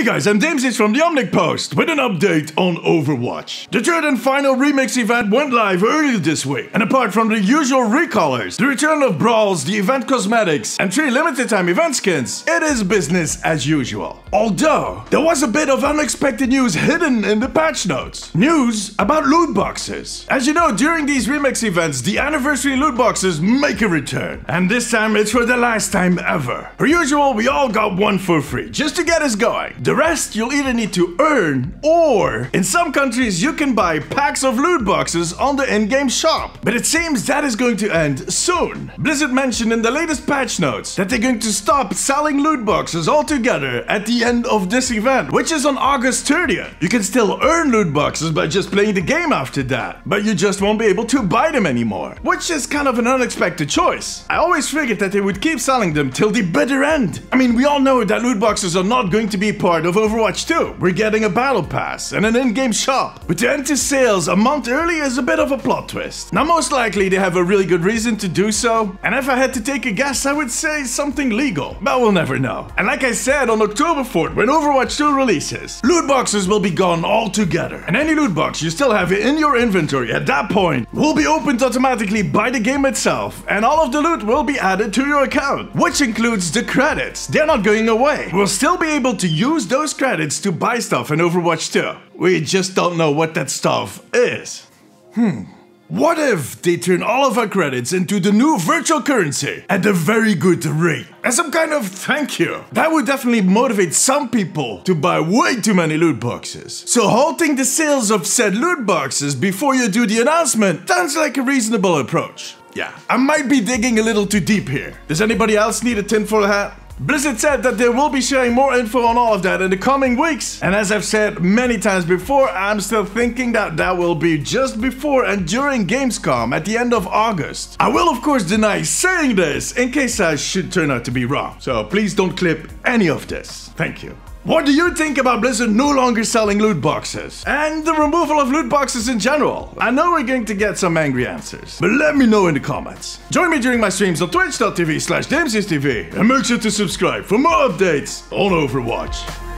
Hey guys, I'm Deemzies from the Omnic Post with an update on Overwatch. The third and final remix event went live earlier this week, and apart from the usual recolors, the return of brawls, the event cosmetics, and three limited time event skins, it is business as usual. Although, there was a bit of unexpected news hidden in the patch notes. News about loot boxes. As you know, during these remix events, the anniversary loot boxes make a return, and this time it's for the last time ever. Per usual, we all got one for free, just to get us going. Rest you'll either need to earn, or in some countries you can buy packs of loot boxes on the in-game shop. But it seems that is going to end soon. Blizzard mentioned in the latest patch notes that they're going to stop selling loot boxes altogether at the end of this event, which is on August 30th. You can still earn loot boxes by just playing the game after that, but you just won't be able to buy them anymore, which is kind of an unexpected choice. I always figured that they would keep selling them till the bitter end. I mean, we all know that loot boxes are not going to be part of Overwatch 2. We're getting a battle pass and an in-game shop. But to enter sales a month early is a bit of a plot twist. Now most likely they have a really good reason to do so, and if I had to take a guess I would say something legal, but we'll never know. And like I said on October 4th when Overwatch 2 releases, loot boxes will be gone altogether. And any loot box you still have in your inventory at that point will be opened automatically by the game itself, and all of the loot will be added to your account, which includes the credits. They're not going away. We'll still be able to use use those credits to buy stuff in Overwatch 2. We just don't know what that stuff is. Hmm. What if they turn all of our credits into the new virtual currency at a very good rate? As some kind of thank you. That would definitely motivate some people to buy way too many loot boxes. So halting the sales of said loot boxes before you do the announcement sounds like a reasonable approach. Yeah, I might be digging a little too deep here. Does anybody else need a tinfoil hat? Blizzard said that they will be sharing more info on all of that in the coming weeks. And as I've said many times before, I'm still thinking that that will be just before and during Gamescom at the end of August. I will of course deny saying this in case I should turn out to be wrong. So please don't clip any of this. Thank you. What do you think about Blizzard no longer selling loot boxes? And the removal of loot boxes in general? I know we're going to get some angry answers, but let me know in the comments. Join me during my streams on twitch.tv slash TV and make sure to subscribe for more updates on Overwatch.